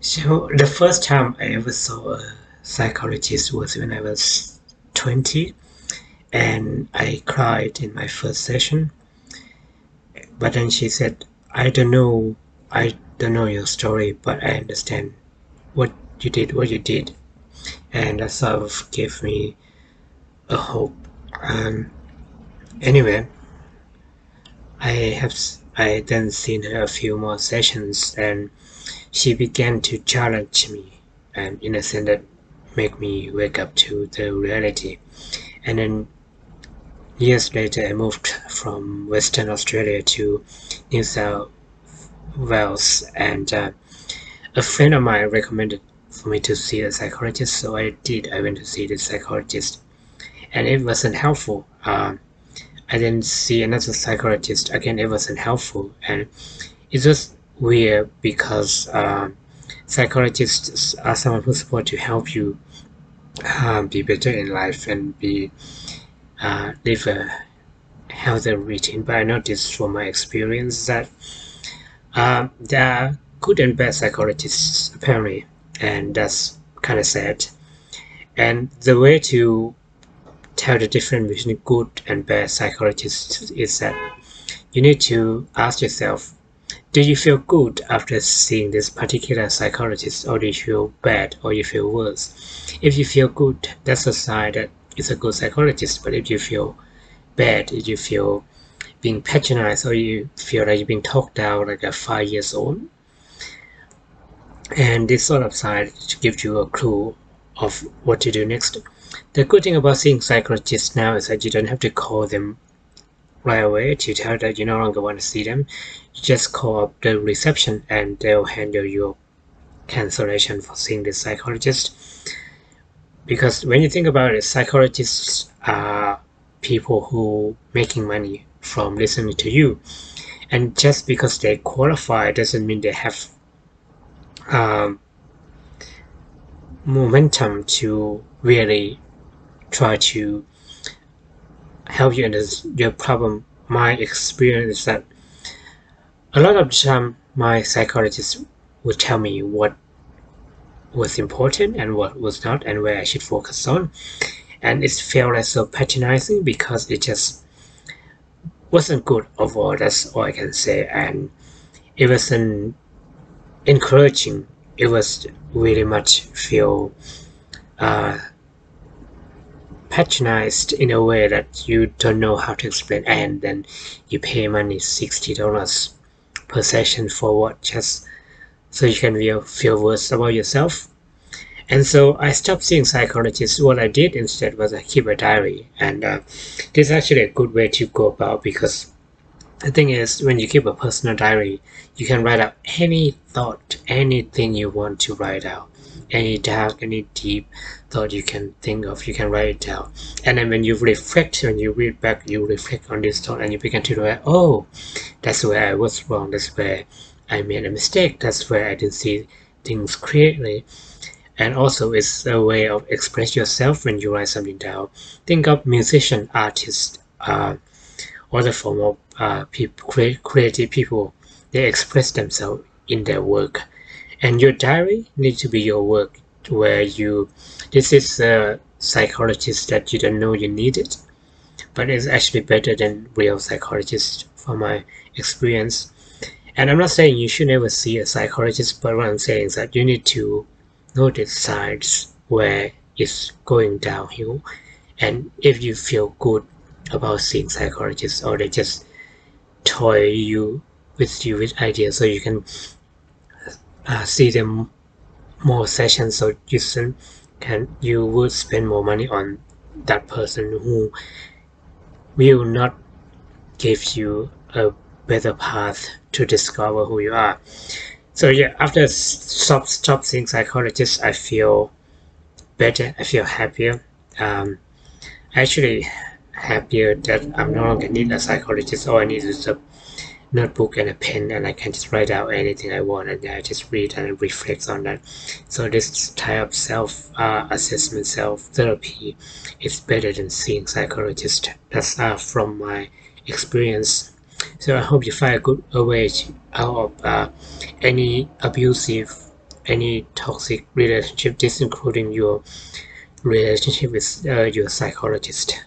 So the first time I ever saw a psychologist was when I was 20 and I cried in my first session. But then she said, I don't know, I don't know your story, but I understand what you did, what you did. And that sort of gave me a hope. Um, anyway, I have I then seen her a few more sessions and she began to challenge me and in a sense that make me wake up to the reality. And then years later I moved from Western Australia to New South Wales and uh, a friend of mine recommended for me to see a psychologist so I did. I went to see the psychologist. And it wasn't helpful um, I didn't see another psychologist again. It wasn't helpful. And it was weird because uh, psychologists are someone who's supposed to help you um, be better in life and be uh, live a healthier routine. But I noticed from my experience that uh, there are good and bad psychologists apparently. And that's kind of sad. And the way to tell the difference between good and bad psychologists is that you need to ask yourself do you feel good after seeing this particular psychologist or do you feel bad or you feel worse? If you feel good that's a sign that it's a good psychologist but if you feel bad if you feel being patronized or you feel like you're being talked down like a five years old and this sort of sign gives you a clue of what to do next the good thing about seeing psychologists now is that you don't have to call them right away to tell that you no longer want to see them. You just call up the reception and they'll handle your cancellation for seeing the psychologist. Because when you think about it, psychologists are people who making money from listening to you. And just because they qualify doesn't mean they have um, momentum to really try to help you understand your problem. My experience is that a lot of the time my psychologist would tell me what was important and what was not and where I should focus on. And it felt like so patronizing because it just wasn't good overall, that's all I can say. And it wasn't encouraging. It was really much feel uh, patronized in a way that you don't know how to explain and then you pay money $60 per session for what just so you can feel, feel worse about yourself and so I stopped seeing psychologists. What I did instead was I keep a diary, and uh, this is actually a good way to go about because the thing is, when you keep a personal diary, you can write out any thought, anything you want to write out any dark, any deep thought you can think of, you can write it down. And then when you reflect, when you read back, you reflect on this thought and you begin to realize, oh, that's where I was wrong, that's where I made a mistake, that's where I didn't see things clearly. And also it's a way of express yourself when you write something down. Think of musician, artists, uh, other form of uh, people, creative people, they express themselves in their work. And your diary needs to be your work where you this is a psychologist that you don't know you need it but it's actually better than real psychologist from my experience. And i'm not saying you should never see a psychologist but what i'm saying is that you need to notice signs where it's going downhill. And if you feel good about seeing psychologists or they just toy you with you with ideas so you can uh, see them more sessions so you can you would spend more money on that person who will not give you a better path to discover who you are. So yeah after stop stop seeing psychologists i feel better i feel happier. Um actually happier that i'm no longer need a psychologist all i need is a notebook and a pen and I can just write out anything I want and I just read and reflect on that. So this type of self-assessment, uh, self-therapy is better than seeing psychologist. That's uh, from my experience. So I hope you find a good way out of uh, any abusive any toxic relationship, this including your relationship with uh, your psychologist.